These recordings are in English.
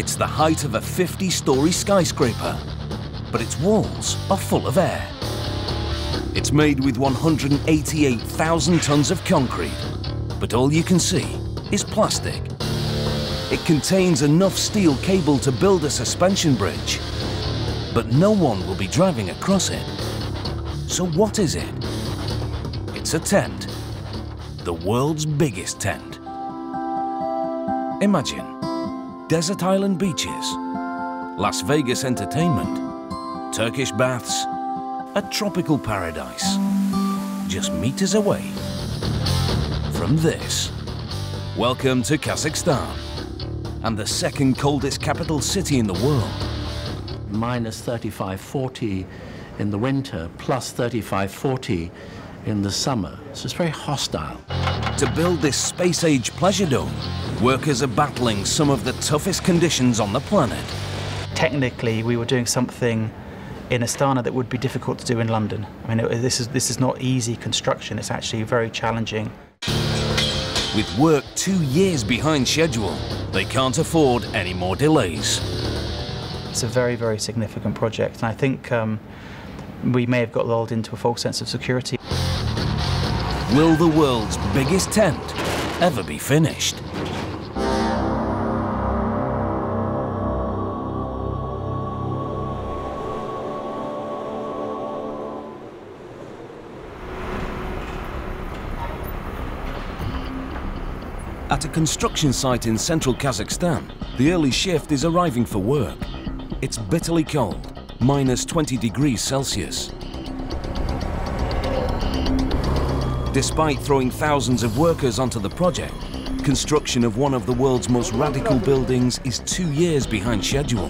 It's the height of a 50-story skyscraper, but its walls are full of air. It's made with 188,000 tons of concrete, but all you can see is plastic. It contains enough steel cable to build a suspension bridge, but no one will be driving across it. So what is it? It's a tent, the world's biggest tent. Imagine desert island beaches, Las Vegas entertainment, Turkish baths, a tropical paradise, just meters away from this. Welcome to Kazakhstan, and the second coldest capital city in the world. Minus 35, 40 in the winter, plus 35, 40 in the summer. So it's very hostile. To build this space-age pleasure dome, workers are battling some of the toughest conditions on the planet. Technically, we were doing something in Astana that would be difficult to do in London. I mean, it, this is this is not easy construction. It's actually very challenging. With work two years behind schedule, they can't afford any more delays. It's a very, very significant project, and I think um, we may have got lulled into a false sense of security. Will the world's biggest tent ever be finished? At a construction site in central Kazakhstan, the early shift is arriving for work. It's bitterly cold, minus 20 degrees Celsius. Despite throwing thousands of workers onto the project, construction of one of the world's most radical buildings is two years behind schedule.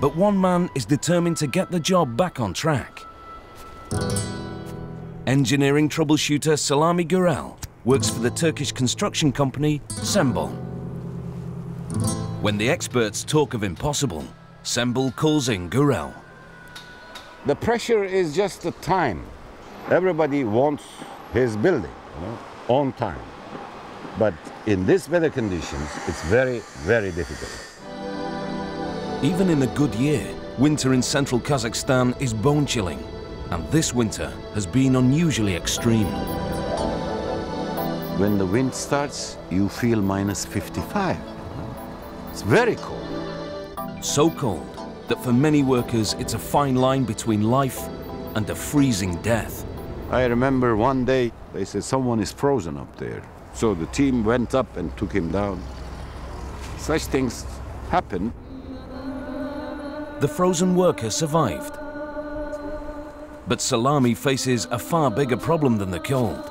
But one man is determined to get the job back on track. Engineering troubleshooter Salami Gurel works for the Turkish construction company Sembol. When the experts talk of impossible, Sembol calls in Gurel. The pressure is just the time. Everybody wants his building you know, on time. But in this weather conditions, it's very, very difficult. Even in a good year, winter in central Kazakhstan is bone-chilling. And this winter has been unusually extreme. When the wind starts, you feel minus 55. It's very cold. So cold that for many workers it's a fine line between life and a freezing death. I remember one day they said someone is frozen up there. So the team went up and took him down. Such things happen. The frozen worker survived. But Salami faces a far bigger problem than the cold.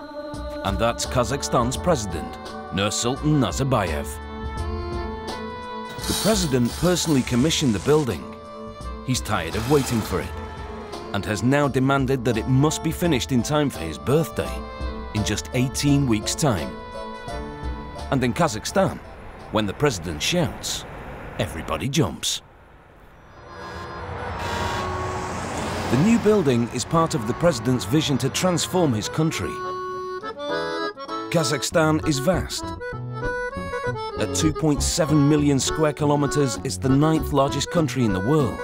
And that's Kazakhstan's president, Nursultan Nazarbayev. The president personally commissioned the building He's tired of waiting for it and has now demanded that it must be finished in time for his birthday, in just 18 weeks' time. And in Kazakhstan, when the president shouts, everybody jumps. The new building is part of the president's vision to transform his country. Kazakhstan is vast. At 2.7 million square kilometers, it's the ninth largest country in the world.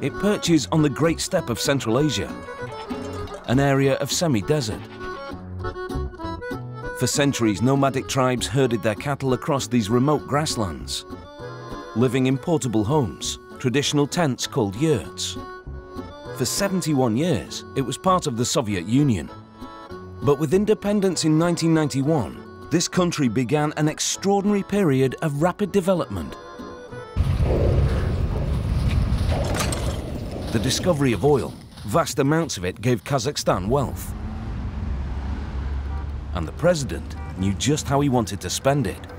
It perches on the Great Steppe of Central Asia, an area of semi-desert. For centuries, nomadic tribes herded their cattle across these remote grasslands, living in portable homes, traditional tents called yurts. For 71 years, it was part of the Soviet Union. But with independence in 1991, this country began an extraordinary period of rapid development the discovery of oil, vast amounts of it gave Kazakhstan wealth. And the president knew just how he wanted to spend it.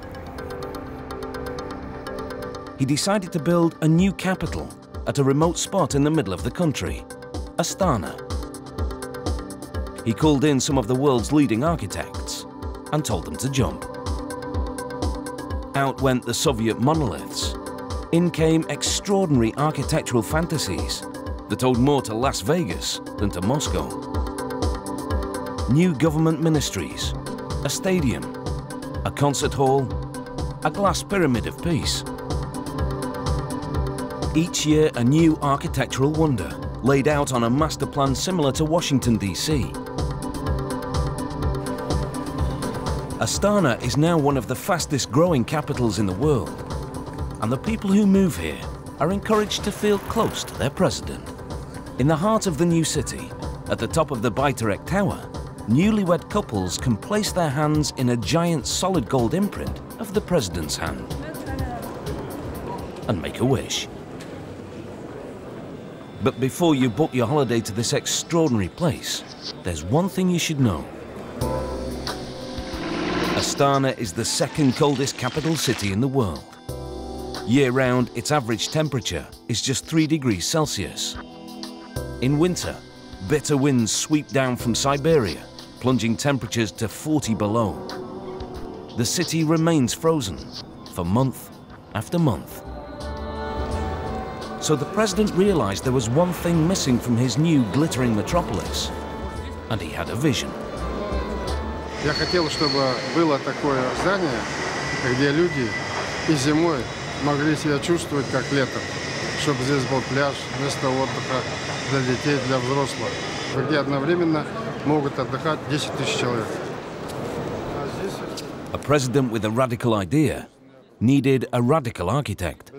He decided to build a new capital at a remote spot in the middle of the country, Astana. He called in some of the world's leading architects and told them to jump. Out went the Soviet monoliths. In came extraordinary architectural fantasies that owed more to Las Vegas than to Moscow. New government ministries, a stadium, a concert hall, a glass pyramid of peace. Each year a new architectural wonder, laid out on a master plan similar to Washington DC. Astana is now one of the fastest growing capitals in the world, and the people who move here are encouraged to feel close to their president. In the heart of the new city, at the top of the Bayterek Tower, newlywed couples can place their hands in a giant solid gold imprint of the president's hand and make a wish. But before you book your holiday to this extraordinary place, there's one thing you should know. Astana is the second coldest capital city in the world. Year-round, its average temperature is just 3 degrees Celsius. In winter, bitter winds sweep down from Siberia, plunging temperatures to 40 below. The city remains frozen for month after month. So the president realized there was one thing missing from his new glittering metropolis, and he had a vision. Я хотел, чтобы было такое здание, где люди и зимой могли себя чувствовать как летом. Чтобы здесь был пляж, место отдыха для детей, для взрослых, где одновременно могут отдыхать 10 тысяч человек. A president with a radical idea needed a radical architect.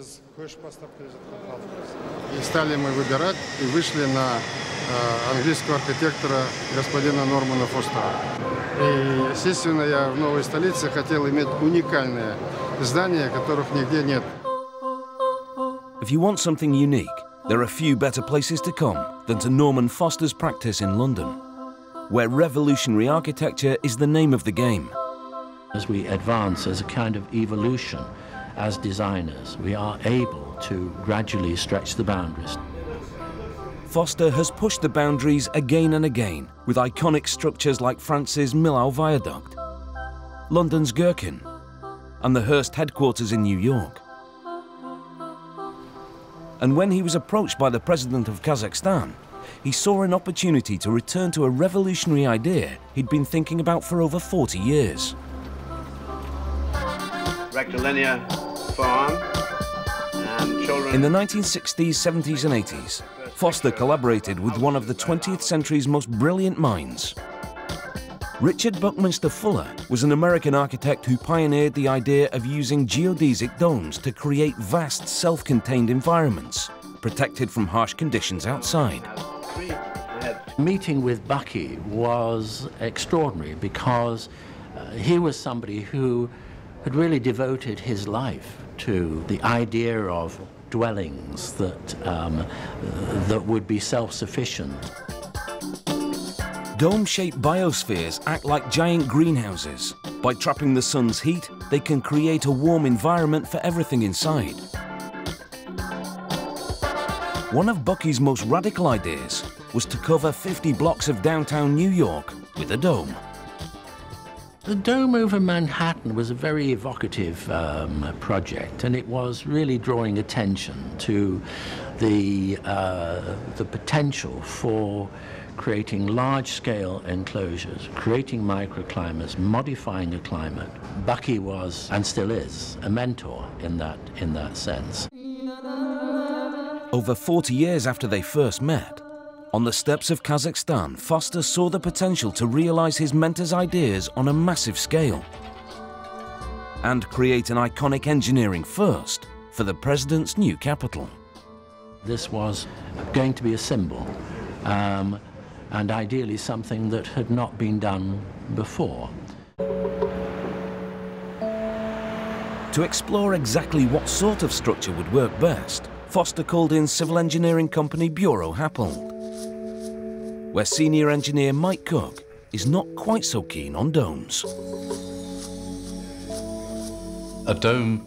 И стали мы выбирать и вышли на э, английского архитектора господина Нормана Фостера. И, естественно, я в новой столице хотел иметь уникальное здание, которых нигде нет. If you want something unique, there are few better places to come than to Norman Foster's practice in London, where revolutionary architecture is the name of the game. As we advance as a kind of evolution as designers, we are able to gradually stretch the boundaries. Foster has pushed the boundaries again and again with iconic structures like France's Millau Viaduct, London's Gherkin, and the Hearst headquarters in New York. And when he was approached by the president of Kazakhstan, he saw an opportunity to return to a revolutionary idea he'd been thinking about for over 40 years. Rectilinear farm. In the 1960s, 70s, and 80s, Foster collaborated with one of the 20th century's most brilliant minds. Richard Buckminster Fuller was an American architect who pioneered the idea of using geodesic domes to create vast self-contained environments, protected from harsh conditions outside. Meeting with Bucky was extraordinary because uh, he was somebody who had really devoted his life to the idea of dwellings that, um, that would be self-sufficient. Dome-shaped biospheres act like giant greenhouses. By trapping the sun's heat, they can create a warm environment for everything inside. One of Bucky's most radical ideas was to cover 50 blocks of downtown New York with a dome. The dome over Manhattan was a very evocative um, project, and it was really drawing attention to the, uh, the potential for creating large-scale enclosures, creating microclimates, modifying a climate. Bucky was, and still is, a mentor in that, in that sense. Over 40 years after they first met, on the steppes of Kazakhstan, Foster saw the potential to realize his mentor's ideas on a massive scale and create an iconic engineering first for the president's new capital. This was going to be a symbol, um, and ideally something that had not been done before. To explore exactly what sort of structure would work best, Foster called in civil engineering company Buro Happold, where senior engineer Mike Cook is not quite so keen on domes. A dome,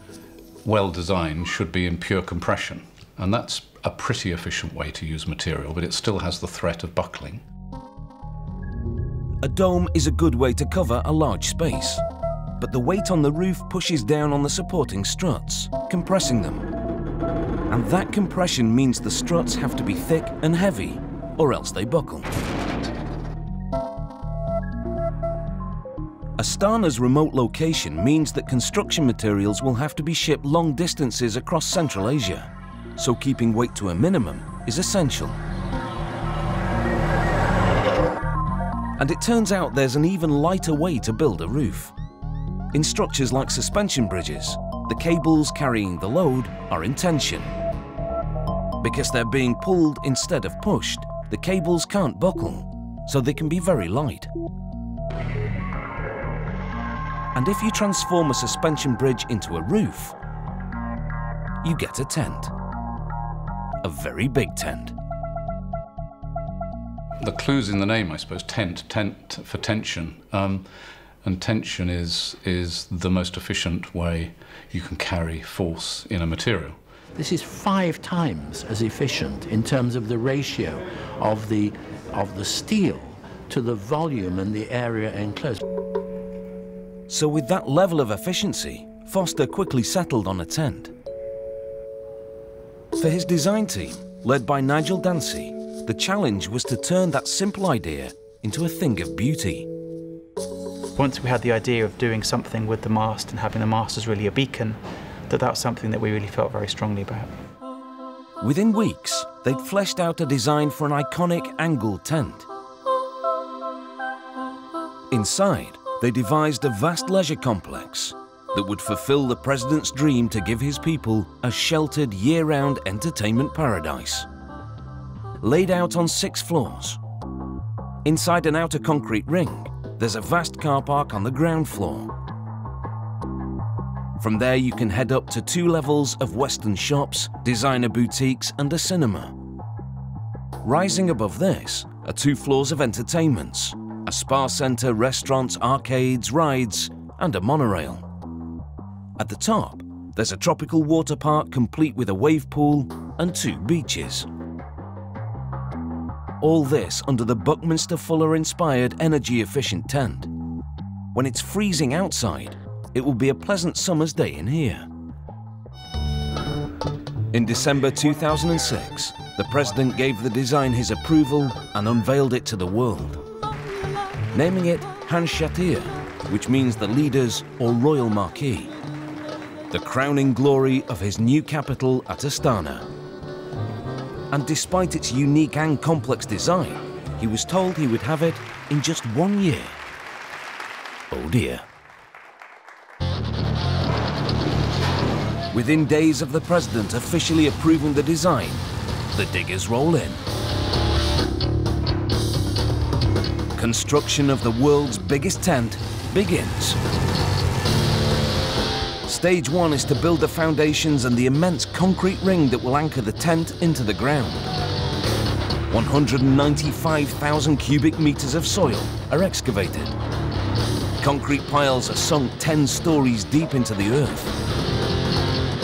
well designed, should be in pure compression, and that's a pretty efficient way to use material, but it still has the threat of buckling. A dome is a good way to cover a large space, but the weight on the roof pushes down on the supporting struts, compressing them. And that compression means the struts have to be thick and heavy, or else they buckle. Astana's remote location means that construction materials will have to be shipped long distances across Central Asia, so keeping weight to a minimum is essential. And it turns out there's an even lighter way to build a roof. In structures like suspension bridges, the cables carrying the load are in tension. Because they're being pulled instead of pushed, the cables can't buckle, so they can be very light. And if you transform a suspension bridge into a roof, you get a tent. A very big tent. The clue's in the name, I suppose. Tent, tent for tension. Um, and tension is, is the most efficient way you can carry force in a material. This is five times as efficient in terms of the ratio of the, of the steel to the volume and the area enclosed. So with that level of efficiency, Foster quickly settled on a tent. For his design team, led by Nigel Dancey, the challenge was to turn that simple idea into a thing of beauty. Once we had the idea of doing something with the mast and having the mast as really a beacon, that that was something that we really felt very strongly about. Within weeks, they'd fleshed out a design for an iconic angled tent. Inside, they devised a vast leisure complex that would fulfill the president's dream to give his people a sheltered year-round entertainment paradise. Laid out on six floors. Inside an outer concrete ring, there's a vast car park on the ground floor. From there you can head up to two levels of western shops, designer boutiques and a cinema. Rising above this are two floors of entertainments, a spa centre, restaurants, arcades, rides, and a monorail. At the top, there's a tropical water park complete with a wave pool and two beaches. All this under the Buckminster Fuller-inspired energy-efficient tent. When it's freezing outside, it will be a pleasant summer's day in here. In December 2006, the President gave the design his approval and unveiled it to the world naming it Khan Shatyr, which means the leaders or royal marquee, the crowning glory of his new capital at Astana. And despite its unique and complex design, he was told he would have it in just one year. Oh dear. Within days of the president officially approving the design, the diggers roll in. Construction of the world's biggest tent begins. Stage one is to build the foundations and the immense concrete ring that will anchor the tent into the ground. 195,000 cubic meters of soil are excavated. Concrete piles are sunk 10 stories deep into the earth.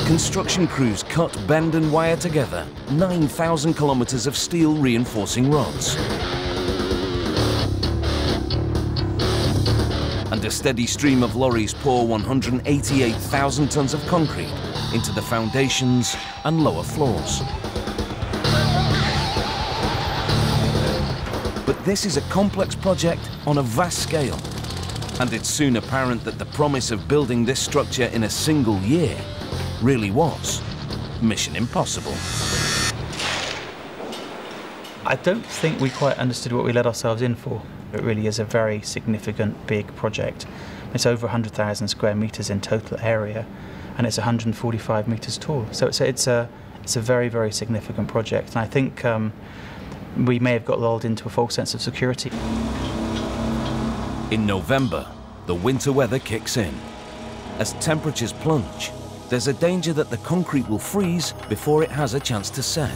Construction crews cut, bend and wire together 9,000 kilometers of steel reinforcing rods. and a steady stream of lorries pour 188,000 tons of concrete into the foundations and lower floors. But this is a complex project on a vast scale, and it's soon apparent that the promise of building this structure in a single year really was mission impossible. I don't think we quite understood what we let ourselves in for. It really is a very significant, big project. It's over 100,000 square metres in total area, and it's 145 metres tall. So it's a, it's a, it's a very, very significant project. And I think um, we may have got lulled into a false sense of security. In November, the winter weather kicks in. As temperatures plunge, there's a danger that the concrete will freeze before it has a chance to set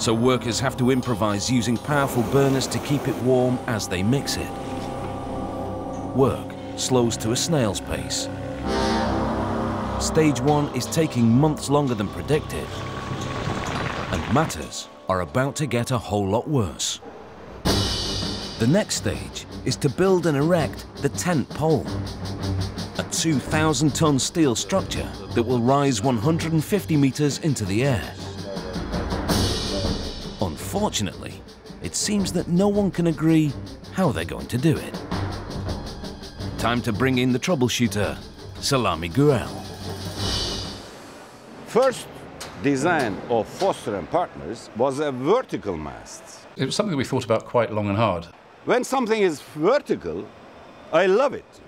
so workers have to improvise using powerful burners to keep it warm as they mix it. Work slows to a snail's pace. Stage one is taking months longer than predicted, and matters are about to get a whole lot worse. The next stage is to build and erect the tent pole, a 2,000-ton steel structure that will rise 150 meters into the air. Unfortunately, it seems that no one can agree how they're going to do it? Time to bring in the troubleshooter, Salami Gurel. First design of Foster and Partners was a vertical mast. It was something we thought about quite long and hard. When something is vertical, I love it.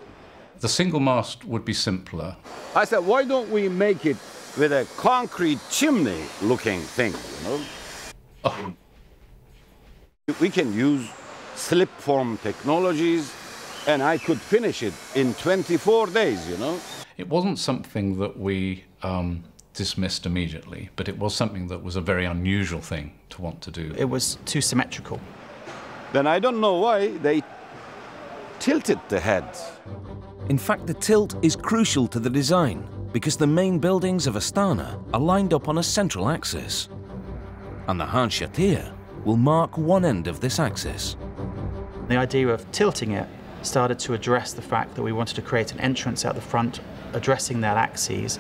The single mast would be simpler. I said, why don't we make it with a concrete chimney looking thing, you know? Oh, We can use slip form technologies and I could finish it in 24 days, you know? it wasn't something that we um, dismissed immediately, but it was something that was a very unusual thing to want to do. It was too symmetrical. Then I don't know why they tilted the head. In fact, the tilt is crucial to the design because the main buildings of Astana are lined up on a central axis. And the Khan Shatyr will mark one end of this axis. The idea of tilting it started to address the fact that we wanted to create an entrance out the front, addressing that axis.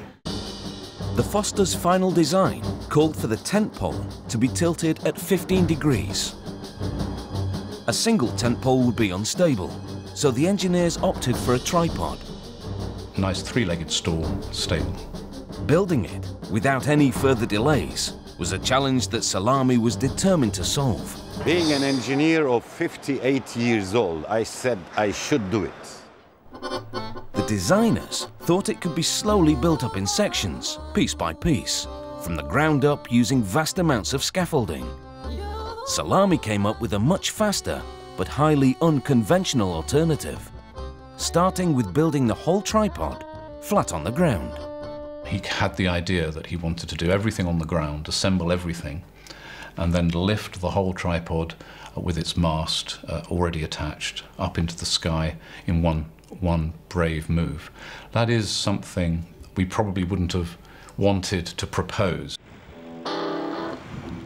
The Foster's final design called for the tent pole to be tilted at 15 degrees. A single tent pole would be unstable, so the engineers opted for a tripod. Nice three-legged stool, stable. Building it without any further delays was a challenge that Salami was determined to solve. Being an engineer of 58 years old, I said I should do it. The designers thought it could be slowly built up in sections, piece by piece, from the ground up using vast amounts of scaffolding. Salami came up with a much faster but highly unconventional alternative, starting with building the whole tripod flat on the ground. He had the idea that he wanted to do everything on the ground, assemble everything, and then lift the whole tripod with its mast uh, already attached up into the sky in one, one brave move. That is something we probably wouldn't have wanted to propose.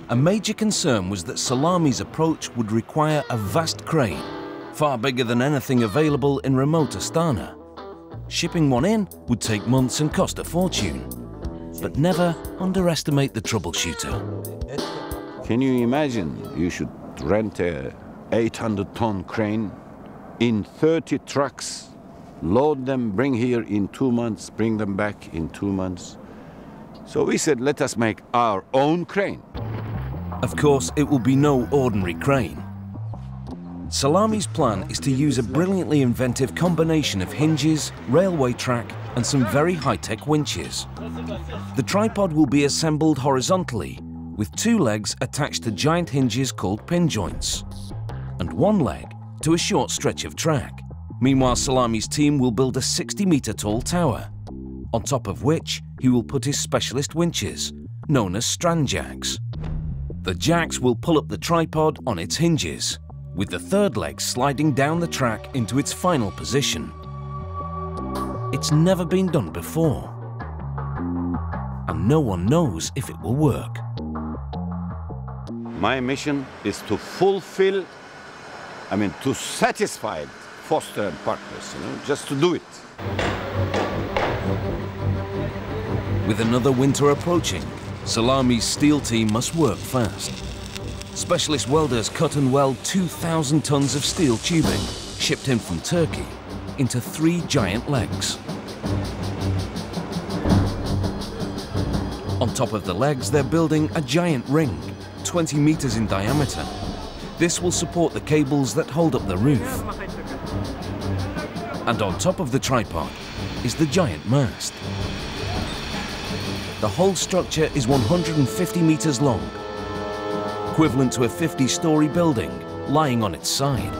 A major concern was that Salami's approach would require a vast crane, far bigger than anything available in remote Astana. Shipping one in would take months and cost a fortune. But never underestimate the troubleshooter. Can you imagine you should rent a 800 ton crane in 30 trucks, load them, bring here in two months, bring them back in two months? So we said, let us make our own crane. Of course, it will be no ordinary crane. Salami's plan is to use a brilliantly inventive combination of hinges, railway track, and some very high-tech winches. The tripod will be assembled horizontally, with two legs attached to giant hinges called pin joints, and one leg to a short stretch of track. Meanwhile, Salami's team will build a 60-metre tall tower, on top of which he will put his specialist winches, known as strand jacks. The jacks will pull up the tripod on its hinges, with the third leg sliding down the track into its final position. It's never been done before, and no one knows if it will work. My mission is to fulfill, I mean, to satisfy Foster and Partners, you know, just to do it. With another winter approaching, Salami's steel team must work fast. Specialist welders cut and weld 2,000 tons of steel tubing, shipped in from Turkey, into three giant legs. On top of the legs, they're building a giant ring, 20 meters in diameter. This will support the cables that hold up the roof. And on top of the tripod is the giant mast. The whole structure is 150 meters long, equivalent to a 50-story building lying on its side.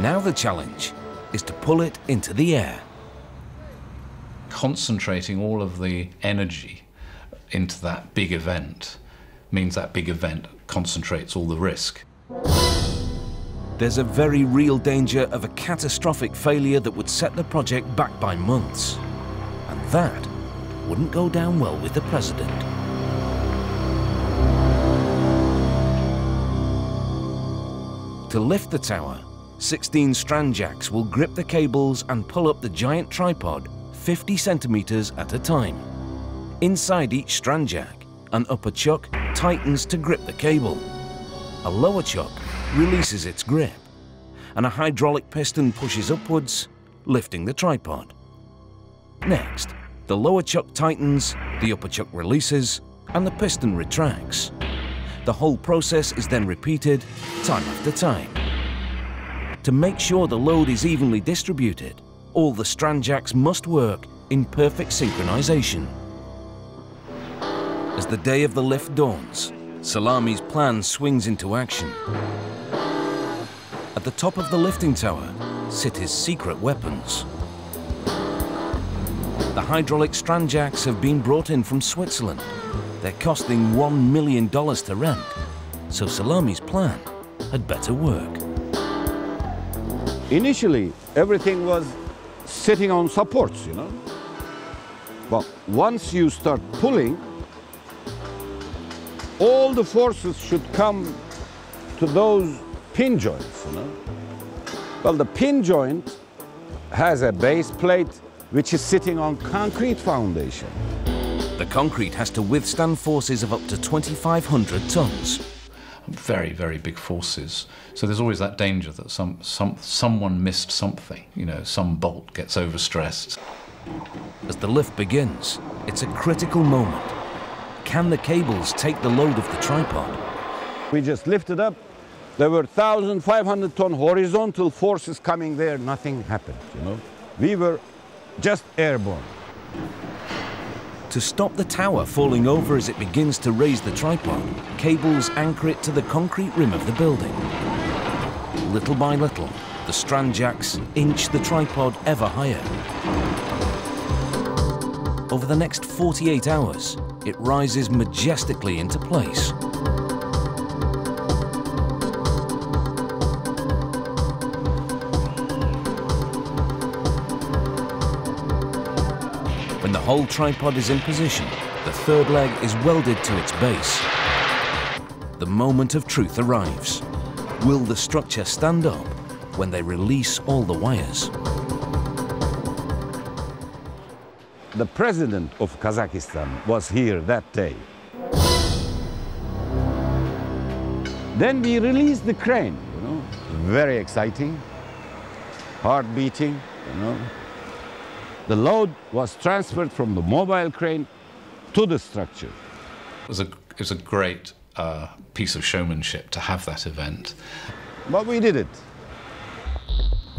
Now the challenge is to pull it into the air. Concentrating all of the energy into that big event means that big event concentrates all the risk. There's a very real danger of a catastrophic failure that would set the project back by months. And that wouldn't go down well with the president. To lift the tower, 16 strand jacks will grip the cables and pull up the giant tripod 50 centimeters at a time. Inside each strand jack, an upper chuck tightens to grip the cable. a lower chuck releases its grip, and a hydraulic piston pushes upwards, lifting the tripod. Next, the lower chuck tightens, the upper chuck releases, and the piston retracts. The whole process is then repeated time after time. To make sure the load is evenly distributed, all the strand jacks must work in perfect synchronization. As the day of the lift dawns, Salami's plan swings into action. At the top of the lifting tower sit his secret weapons. The hydraulic strand jacks have been brought in from Switzerland. They're costing $1 million to rent, so Salami's plan had better work. Initially, everything was sitting on supports, you know. But once you start pulling, all the forces should come to those pin joints, you know. Well, the pin joint has a base plate which is sitting on concrete foundation. The concrete has to withstand forces of up to 2,500 tons. Very, very big forces. So there's always that danger that some, some, someone missed something. You know, some bolt gets overstressed. As the lift begins, it's a critical moment. Can the cables take the load of the tripod? We just lifted up. There were 1,500 ton horizontal forces coming there. Nothing happened, you know. We were just airborne. To stop the tower falling over as it begins to raise the tripod, cables anchor it to the concrete rim of the building. Little by little, the strand jacks inch the tripod ever higher. Over the next 48 hours, it rises majestically into place. Whole tripod is in position, the third leg is welded to its base. The moment of truth arrives. Will the structure stand up when they release all the wires? The president of Kazakhstan was here that day. Then we released the crane, you know, very exciting, heart beating, you know. The load was transferred from the mobile crane to the structure. It was a, it was a great uh, piece of showmanship to have that event. But we did it.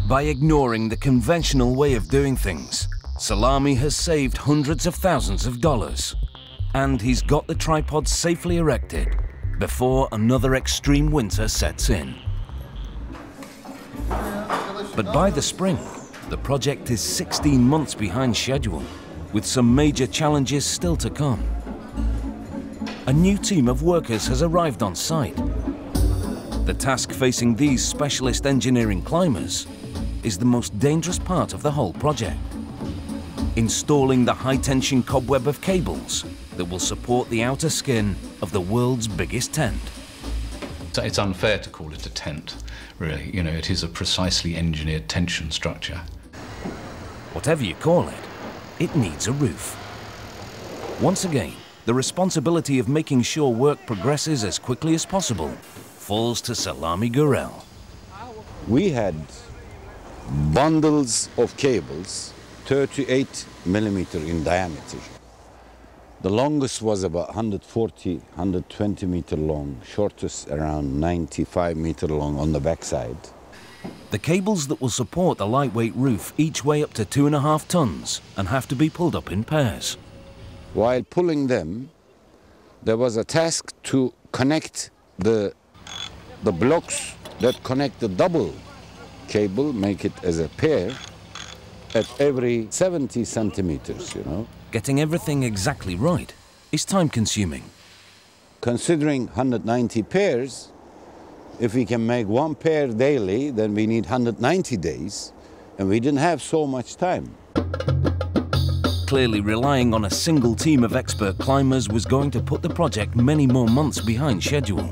By ignoring the conventional way of doing things, Salami has saved hundreds of thousands of dollars. And he's got the tripod safely erected before another extreme winter sets in. But by the spring, the project is 16 months behind schedule, with some major challenges still to come. A new team of workers has arrived on site. The task facing these specialist engineering climbers is the most dangerous part of the whole project. Installing the high-tension cobweb of cables that will support the outer skin of the world's biggest tent. So It's unfair to call it a tent, really. You know, it is a precisely engineered tension structure. Whatever you call it, it needs a roof. Once again, the responsibility of making sure work progresses as quickly as possible falls to Salami Gurel. We had bundles of cables, 38 millimeter in diameter. The longest was about 140, 120 meter long, shortest around 95 meter long on the backside. The cables that will support the lightweight roof each weigh up to two and a half tons and have to be pulled up in pairs. While pulling them, there was a task to connect the, the blocks that connect the double cable, make it as a pair, at every 70 centimeters, you know. Getting everything exactly right is time consuming. Considering 190 pairs, if we can make one pair daily, then we need 190 days, and we didn't have so much time. Clearly, relying on a single team of expert climbers was going to put the project many more months behind schedule.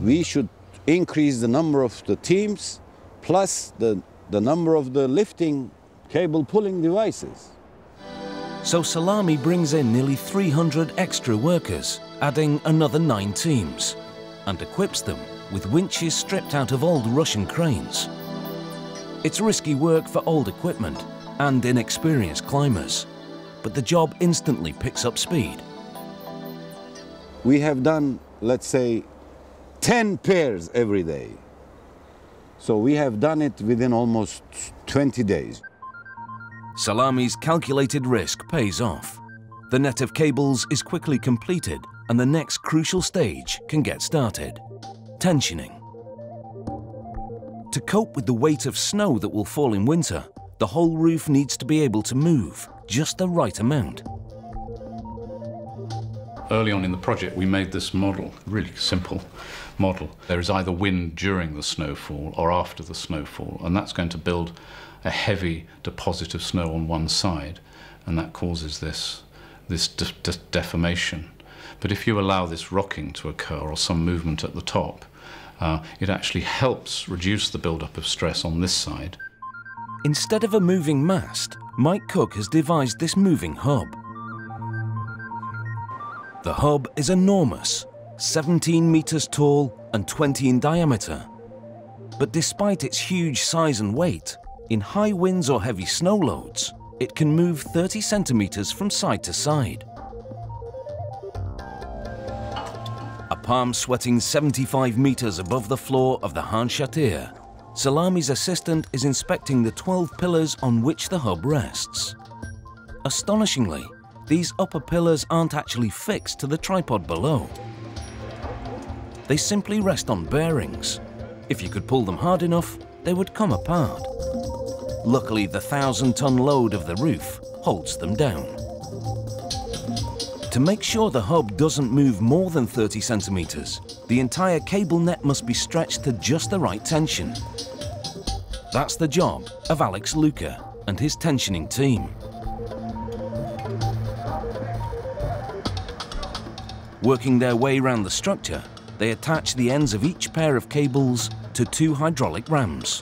We should increase the number of the teams plus the, the number of the lifting cable pulling devices. So Salami brings in nearly 300 extra workers, adding another nine teams. And equips them with winches stripped out of old Russian cranes. It's risky work for old equipment and inexperienced climbers, but the job instantly picks up speed. We have done, let's say, 10 pairs every day. So we have done it within almost 20 days. Salami's calculated risk pays off. The net of cables is quickly completed and the next crucial stage can get started. Tensioning. To cope with the weight of snow that will fall in winter, the whole roof needs to be able to move just the right amount. Early on in the project, we made this model, really simple model. There is either wind during the snowfall or after the snowfall, and that's going to build a heavy deposit of snow on one side, and that causes this, this de de deformation. But if you allow this rocking to occur or some movement at the top, uh, it actually helps reduce the buildup of stress on this side. Instead of a moving mast, Mike Cook has devised this moving hub. The hub is enormous, 17 metres tall and 20 in diameter. But despite its huge size and weight, in high winds or heavy snow loads, it can move 30 centimetres from side to side. A palm sweating 75 metres above the floor of the Khan Shatyr, Salami's assistant is inspecting the 12 pillars on which the hub rests. Astonishingly, these upper pillars aren't actually fixed to the tripod below. They simply rest on bearings. If you could pull them hard enough, they would come apart. Luckily, the thousand-ton load of the roof holds them down. To make sure the hub doesn't move more than 30 centimetres, the entire cable net must be stretched to just the right tension. That's the job of Alex Luca and his tensioning team. Working their way around the structure, they attach the ends of each pair of cables to two hydraulic rams.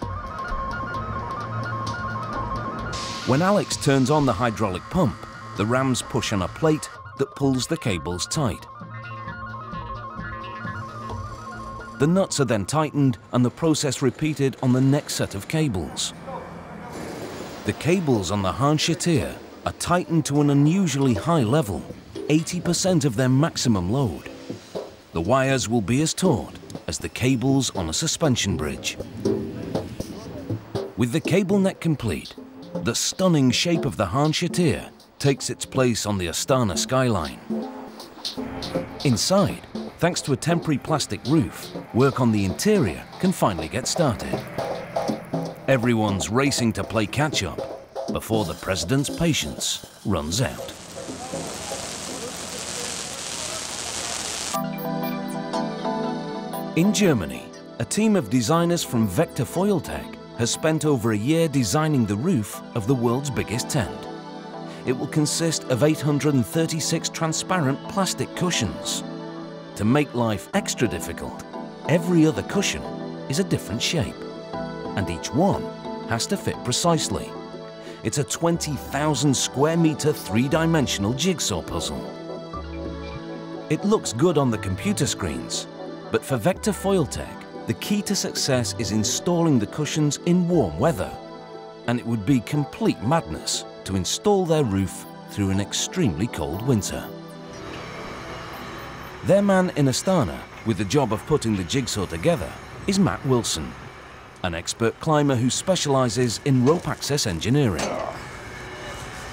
When Alex turns on the hydraulic pump, the rams push on a plate that pulls the cables tight. The nuts are then tightened and the process repeated on the next set of cables. The cables on the Khan Shatyr are tightened to an unusually high level, 80% of their maximum load. The wires will be as taut as the cables on a suspension bridge. With the cable net complete, the stunning shape of the Khan Shatyr takes its place on the Astana skyline. Inside, thanks to a temporary plastic roof, work on the interior can finally get started. Everyone's racing to play catch-up before the president's patience runs out. In Germany, a team of designers from Vector Foiltec has spent over a year designing the roof of the world's biggest tent. It will consist of 836 transparent plastic cushions. To make life extra difficult, every other cushion is a different shape, and each one has to fit precisely. It's a 20,000 square meter three-dimensional jigsaw puzzle. It looks good on the computer screens, but for Vector Foiltec, the key to success is installing the cushions in warm weather, and it would be complete madness to install their roof through an extremely cold winter. Their man in Astana, with the job of putting the jigsaw together, is Matt Wilson, an expert climber who specialises in rope access engineering.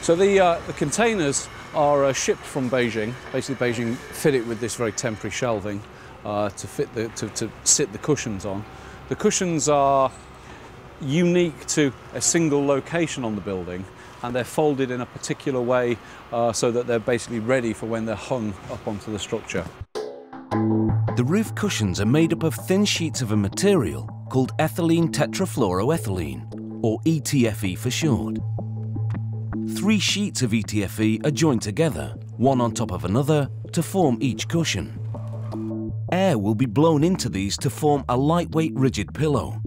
So the, uh, the containers are uh, shipped from Beijing. Basically, Beijing fit it with this very temporary shelving uh, to, fit the, to, to sit the cushions on. The cushions are unique to a single location on the building and they're folded in a particular way uh, so that they're basically ready for when they're hung up onto the structure. The roof cushions are made up of thin sheets of a material called ethylene tetrafluoroethylene, or ETFE for short. Three sheets of ETFE are joined together, one on top of another, to form each cushion. Air will be blown into these to form a lightweight rigid pillow.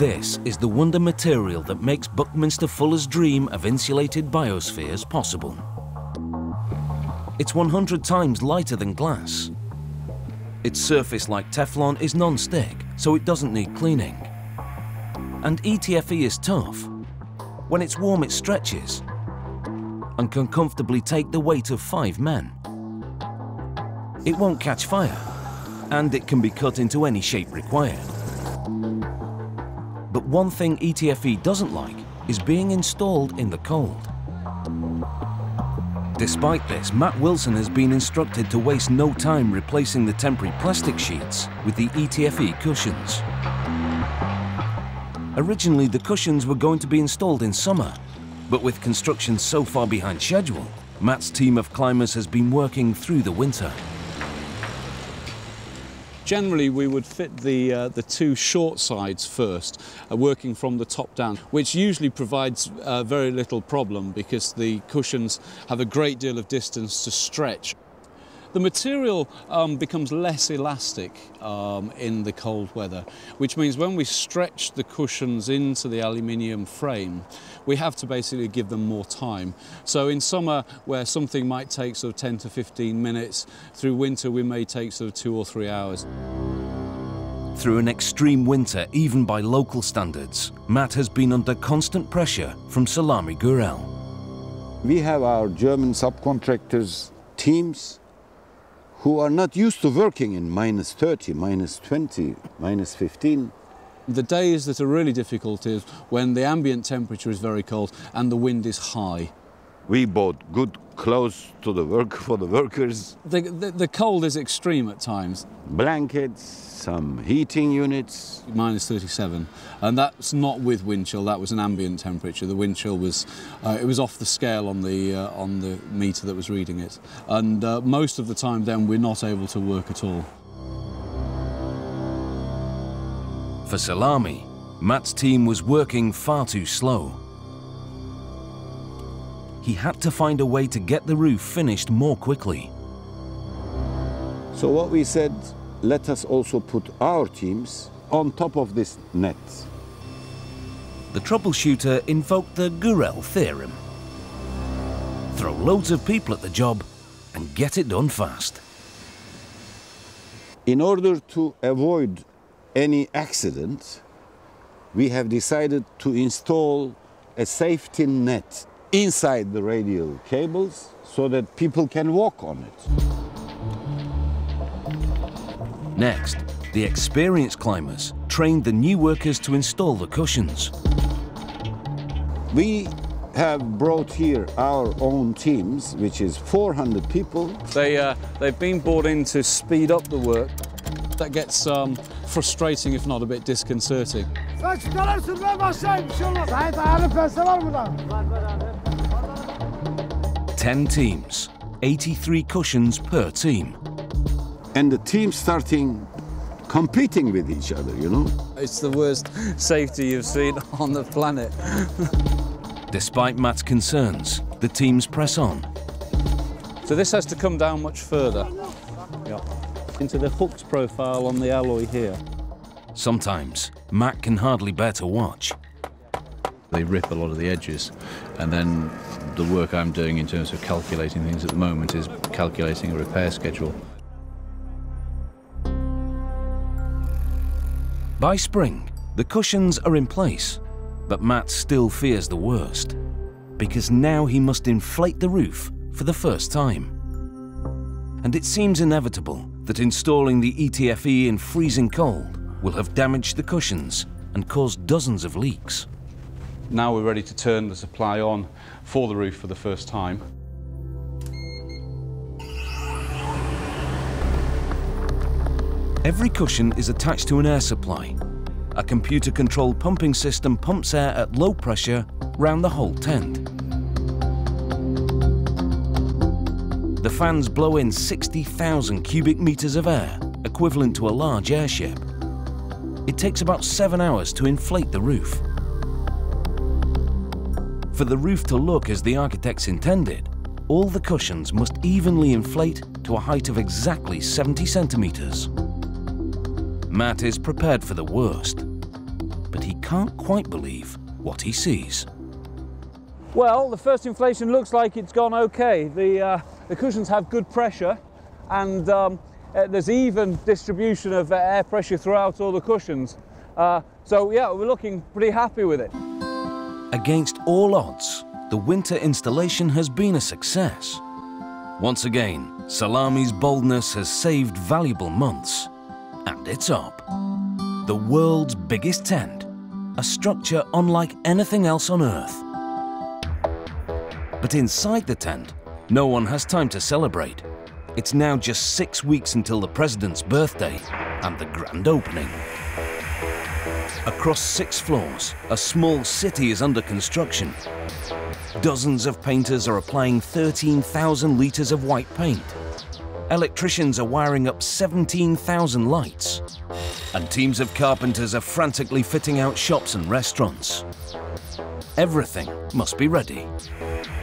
This is the wonder material that makes Buckminster Fuller's dream of insulated biospheres possible. It's 100 times lighter than glass. Its surface, like Teflon, is non-stick, so it doesn't need cleaning. And ETFE is tough. When it's warm, it stretches and can comfortably take the weight of five men. It won't catch fire, and it can be cut into any shape required. But one thing ETFE doesn't like is being installed in the cold. Despite this, Matt Wilson has been instructed to waste no time replacing the temporary plastic sheets with the ETFE cushions. Originally, the cushions were going to be installed in summer, but with construction so far behind schedule, Matt's team of climbers has been working through the winter. Generally, we would fit the, uh, the two short sides first, uh, working from the top down, which usually provides uh, very little problem because the cushions have a great deal of distance to stretch. The material um, becomes less elastic um, in the cold weather, which means when we stretch the cushions into the aluminium frame, we have to basically give them more time. So in summer, where something might take sort of 10 to 15 minutes, through winter we may take sort of two or three hours. Through an extreme winter, even by local standards, Matt has been under constant pressure from Salami Gurel. We have our German subcontractors teams who are not used to working in minus 30, minus 20, minus 15. The days that are really difficult is when the ambient temperature is very cold and the wind is high. We bought good clothes to the work for the workers. The, the, the cold is extreme at times. Blankets, some heating units. Minus 37, and that's not with wind chill. That was an ambient temperature. The wind chill was uh, it was off the scale on the uh, on the meter that was reading it, and uh, most of the time then we're not able to work at all. For Salami, Matt's team was working far too slow. He had to find a way to get the roof finished more quickly. So what we said, let us also put our teams on top of this net. The troubleshooter invoked the Gurel theorem. Throw loads of people at the job and get it done fast. In order to avoid any accident, we have decided to install a safety net inside the radial cables so that people can walk on it. Next, the experienced climbers trained the new workers to install the cushions. We have brought here our own teams, which is 400 people. They, uh, they've been brought in to speed up the work. That gets um, frustrating, if not a bit disconcerting. Ten teams, 83 cushions per team. And the team starting competing with each other, you know? It's the worst safety you've seen on the planet. Despite Matt's concerns, the teams press on. So this has to come down much further. Yeah. Into the hooked profile on the alloy here. Sometimes, Matt can hardly bear to watch. They rip a lot of the edges, and then the work I'm doing in terms of calculating things at the moment is calculating a repair schedule. By spring, the cushions are in place, but Matt still fears the worst, because now he must inflate the roof for the first time. And it seems inevitable that installing the ETFE in freezing cold will have damaged the cushions and caused dozens of leaks. Now we're ready to turn the supply on for the roof for the first time. Every cushion is attached to an air supply. A computer-controlled pumping system pumps air at low pressure round the whole tent. The fans blow in 60,000 cubic meters of air, equivalent to a large airship. It takes about seven hours to inflate the roof. For the roof to look as the architects intended, all the cushions must evenly inflate to a height of exactly 70 centimeters. Matt is prepared for the worst, but he can't quite believe what he sees. Well, the first inflation looks like it's gone okay. The, uh, the cushions have good pressure and um, uh, there's even distribution of uh, air pressure throughout all the cushions. Uh, so yeah, we're looking pretty happy with it. Against all odds, the winter installation has been a success. Once again, Salami's boldness has saved valuable months. And it's up. The world's biggest tent, a structure unlike anything else on Earth. But inside the tent, no one has time to celebrate. It's now just six weeks until the President's birthday and the grand opening. Across six floors, a small city is under construction. Dozens of painters are applying 13,000 litres of white paint. Electricians are wiring up 17,000 lights. And teams of carpenters are frantically fitting out shops and restaurants. Everything must be ready.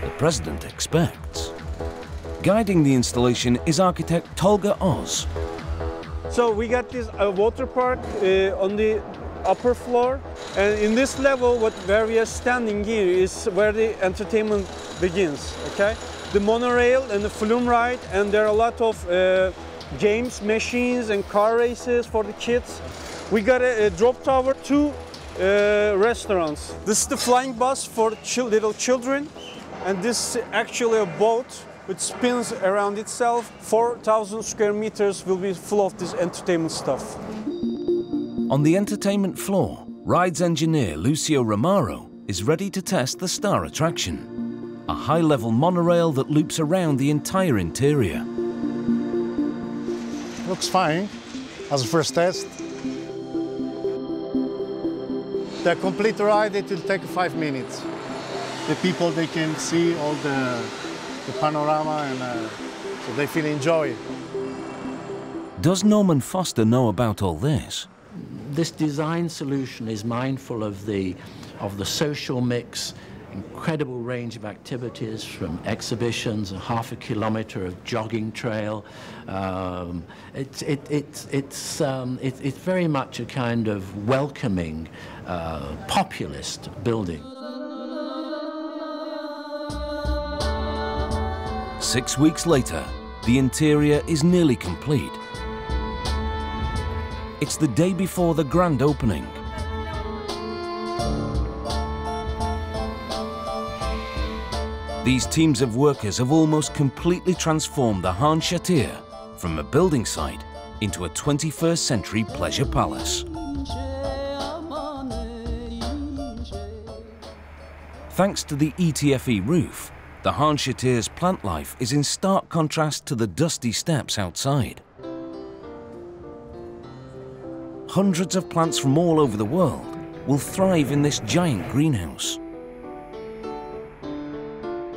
The President expects. Guiding the installation is architect Tolga Oz. So we got this uh, water park uh, on the upper floor, and in this level, what where we are standing here is where the entertainment begins. Okay, the monorail and the flume ride, and there are a lot of uh, games, machines, and car races for the kids. We got a, a drop tower, two uh, restaurants. This is the flying bus for chil little children, and this is actually a boat which spins around itself. 4,000 square meters will be full of this entertainment stuff. On the entertainment floor, rides engineer Lucio Romaro is ready to test the star attraction, a high-level monorail that loops around the entire interior. Looks fine as a first test. The complete ride, it will take five minutes. The people, they can see all the, the panorama and uh, so they feel enjoy. Does Norman Foster know about all this? This design solution is mindful of the, of the social mix, incredible range of activities from exhibitions, a half a kilometre of jogging trail. Um, it's, it, it, it's, um, it, it's very much a kind of welcoming, uh, populist building. Six weeks later, the interior is nearly complete. It's the day before the grand opening. These teams of workers have almost completely transformed the Khan Shatyr from a building site into a 21st century pleasure palace. Thanks to the ETFE roof, the Khan Shatyr's plant life is in stark contrast to the dusty steps outside. Hundreds of plants from all over the world will thrive in this giant greenhouse.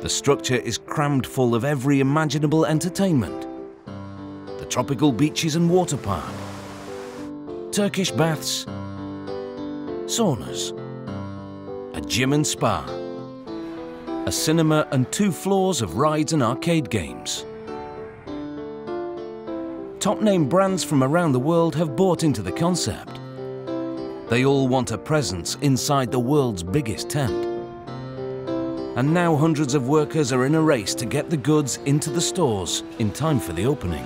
The structure is crammed full of every imaginable entertainment. The tropical beaches and water park, Turkish baths, saunas, a gym and spa, a cinema and two floors of rides and arcade games. Top-name brands from around the world have bought into the concept. They all want a presence inside the world's biggest tent. And now hundreds of workers are in a race to get the goods into the stores in time for the opening.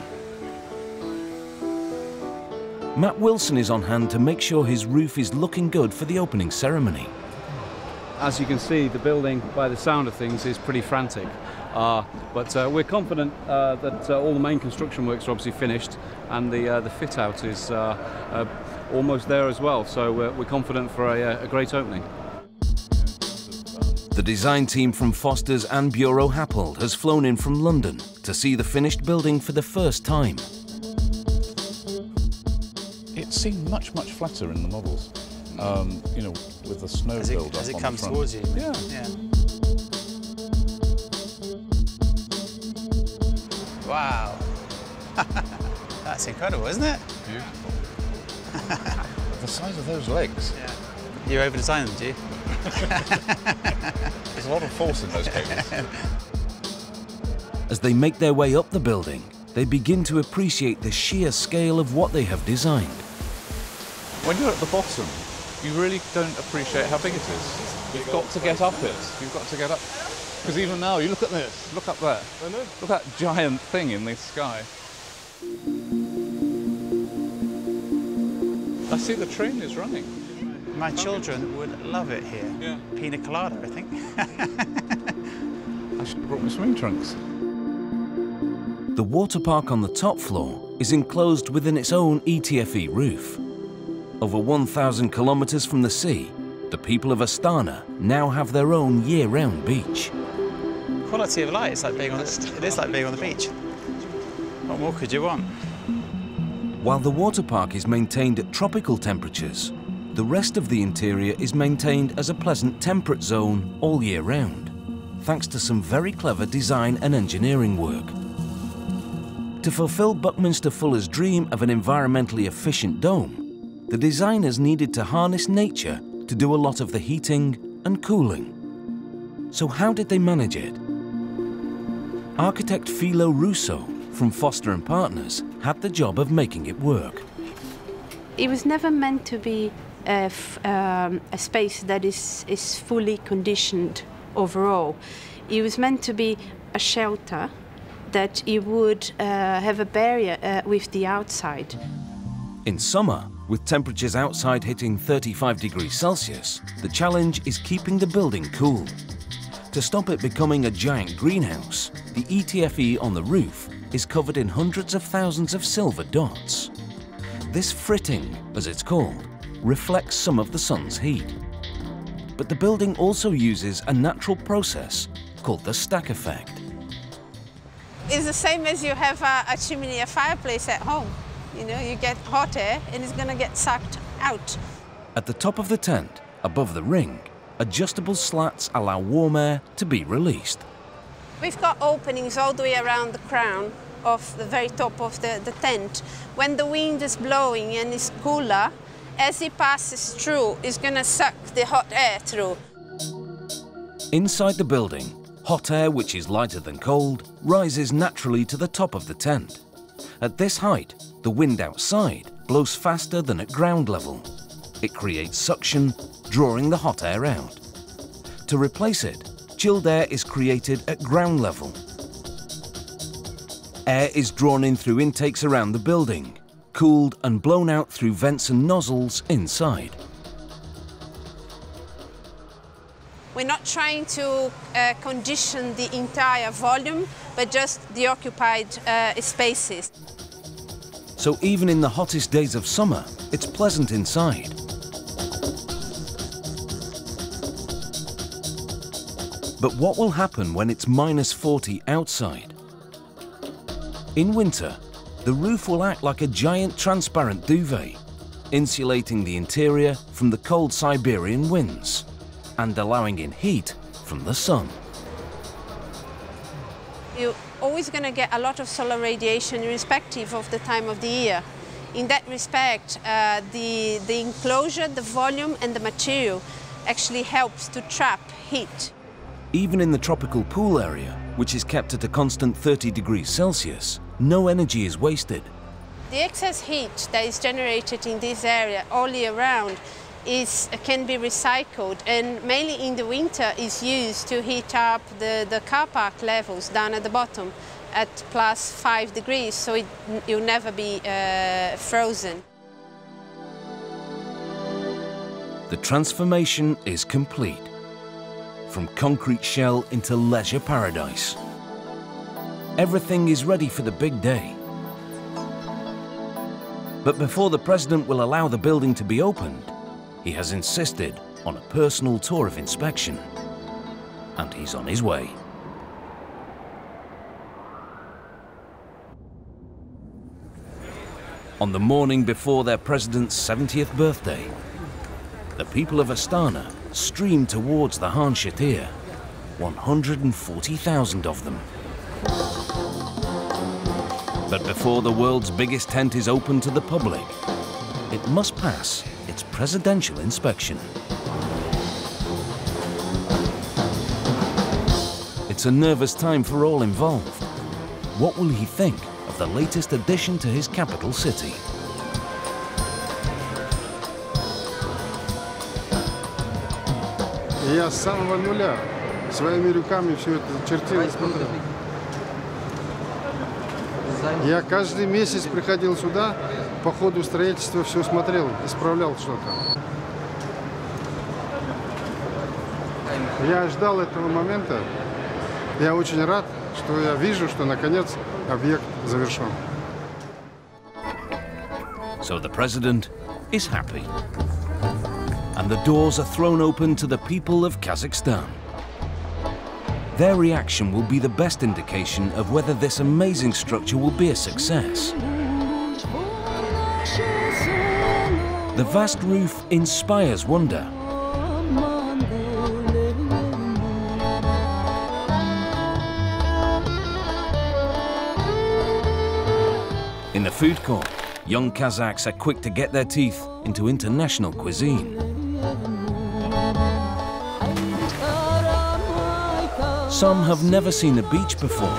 Matt Wilson is on hand to make sure his roof is looking good for the opening ceremony. As you can see, the building, by the sound of things, is pretty frantic. Uh, but uh, we're confident uh, that uh, all the main construction works are obviously finished and the, uh, the fit out is uh, almost there as well. So we're, we're confident for a, a great opening. The design team from Foster's and Buro Happold has flown in from London to see the finished building for the first time. It seemed much, much flatter in the models. Um, you know, with the snow as it, build up as it on comes the front. towards you. Yeah. yeah. Wow. That's incredible, isn't it? Beautiful. the size of those legs. Yeah. You over designed them, do you? There's a lot of force in those cables. As they make their way up the building, they begin to appreciate the sheer scale of what they have designed. When you're at the bottom, you really don't appreciate how big it is. You've got to get up it. You've got to get up. Because even now, you look at this, look up there. Look at that giant thing in the sky. I see the train is running. My children would love it here. Yeah. Pina colada, I think. I should have brought my swimming trunks. The water park on the top floor is enclosed within its own E ETFE roof. Over 1,000 kilometres from the sea, the people of Astana now have their own year-round beach. Quality of life, it's like being on the, it is like being on the beach. What more could you want? While the water park is maintained at tropical temperatures, the rest of the interior is maintained as a pleasant temperate zone all year round, thanks to some very clever design and engineering work. To fulfill Buckminster Fuller's dream of an environmentally efficient dome, the designers needed to harness nature to do a lot of the heating and cooling. So how did they manage it? Architect Philo Russo from Foster and Partners had the job of making it work. It was never meant to be a, um, a space that is, is fully conditioned overall. It was meant to be a shelter that it would uh, have a barrier uh, with the outside. In summer, with temperatures outside hitting 35 degrees Celsius, the challenge is keeping the building cool. To stop it becoming a giant greenhouse, the ETFE on the roof is covered in hundreds of thousands of silver dots. This fritting, as it's called, reflects some of the sun's heat. But the building also uses a natural process called the stack effect. It's the same as you have a, a chimney, a fireplace at home. You know, you get hot air and it's going to get sucked out. At the top of the tent, above the ring, adjustable slats allow warm air to be released. We've got openings all the way around the crown of the very top of the, the tent. When the wind is blowing and it's cooler, as it passes through, it's going to suck the hot air through. Inside the building, hot air, which is lighter than cold, rises naturally to the top of the tent. At this height, the wind outside blows faster than at ground level. It creates suction, drawing the hot air out. To replace it, chilled air is created at ground level. Air is drawn in through intakes around the building, cooled and blown out through vents and nozzles inside. We're not trying to uh, condition the entire volume, but just the occupied uh, spaces. So even in the hottest days of summer, it's pleasant inside. But what will happen when it's minus 40 outside? In winter, the roof will act like a giant transparent duvet, insulating the interior from the cold Siberian winds and allowing in heat from the sun. You're always going to get a lot of solar radiation irrespective of the time of the year. In that respect, uh, the, the enclosure, the volume and the material actually helps to trap heat. Even in the tropical pool area, which is kept at a constant 30 degrees Celsius, no energy is wasted. The excess heat that is generated in this area all year round is, can be recycled and mainly in the winter is used to heat up the, the car park levels down at the bottom at plus five degrees so it will never be uh, frozen. The transformation is complete. From concrete shell into leisure paradise. Everything is ready for the big day. But before the President will allow the building to be opened, he has insisted on a personal tour of inspection. And he's on his way. On the morning before their president's 70th birthday, the people of Astana stream towards the Khan Shatyr, 140,000 of them. But before the world's biggest tent is open to the public, it must pass its presidential inspection. It's a nervous time for all involved. What will he think of the latest addition to his capital city? Я с самого нуля своими руками все это чертил и смотрел. Я каждый месяц приходил сюда, по ходу строительства все смотрел, исправлял что-то. Я ждал этого момента. Я очень рад, что я вижу, что наконец объект завершен. So the president is happy. And the doors are thrown open to the people of Kazakhstan. Their reaction will be the best indication of whether this amazing structure will be a success. The vast roof inspires wonder. In the food court, young Kazakhs are quick to get their teeth into international cuisine. Some have never seen a beach before.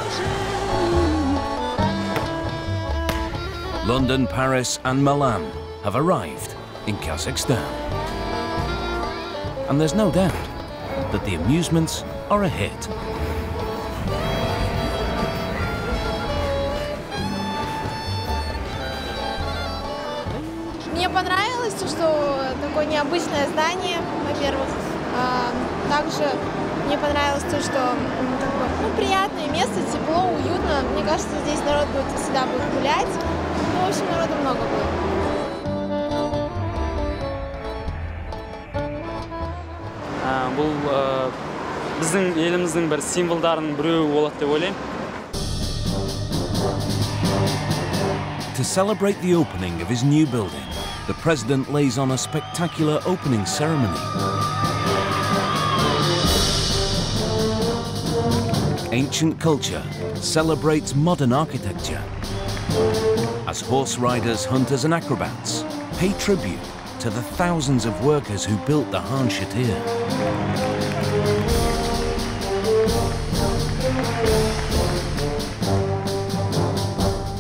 London, Paris and Milan have arrived in Kazakhstan. And there's no doubt that the amusements are a hit. Мне понравилось, то, что такое необычное здание, во-первых. А, Также мне понравилось то, что м, как бы, ну, приятное место, тепло, уютно. Мне кажется, здесь народ будет всегда будет гулять. Ну, в общем, народу много будет. Ә, бұл ә, біздің еліміздің бір символдарының біреуі болады деп ойлаймын To celebrate the opening of his new building, the president lays on a spectacular opening ceremony. Ancient culture celebrates modern architecture. As horse riders, hunters and acrobats pay tribute to the thousands of workers who built the Khan Shatyr.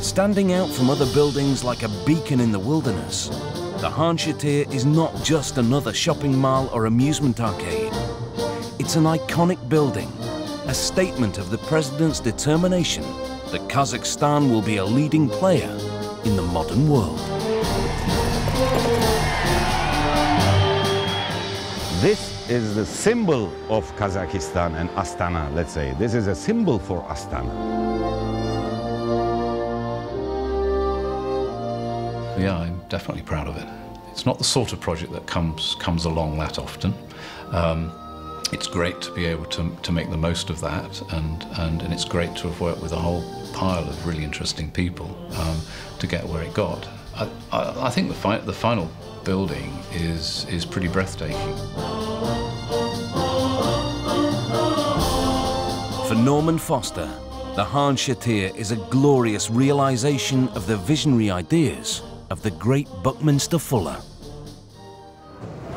Standing out from other buildings like a beacon in the wilderness, the Khan Shatyr is not just another shopping mall or amusement arcade. It's an iconic building, statement of the president's determination that Kazakhstan will be a leading player in the modern world. This is the symbol of Kazakhstan and Astana, let's say. This is a symbol for Astana. Yeah, I'm definitely proud of it. It's not the sort of project that comes comes along that often. Um, it's great to be able to, to make the most of that, and, and, and it's great to have worked with a whole pile of really interesting people um, to get where it got. I, I, I think the, fi- the final building is, is pretty breathtaking. For Norman Foster, the Khan Shatyr is a glorious realization of the visionary ideas of the great Buckminster Fuller.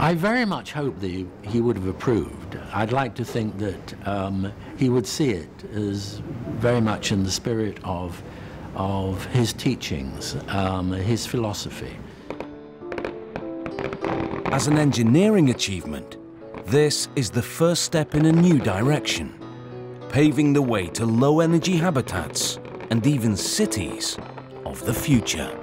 I very much hope that he, would have approved. I'd like to think that um, he would see it as very much in the spirit of, of his teachings, um, his philosophy. As an engineering achievement, this is the first step in a new direction, paving the way to low energy habitats and even cities of the future.